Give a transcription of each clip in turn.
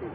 Good.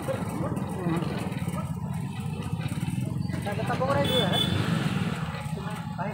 Sabong radio eh. Ay.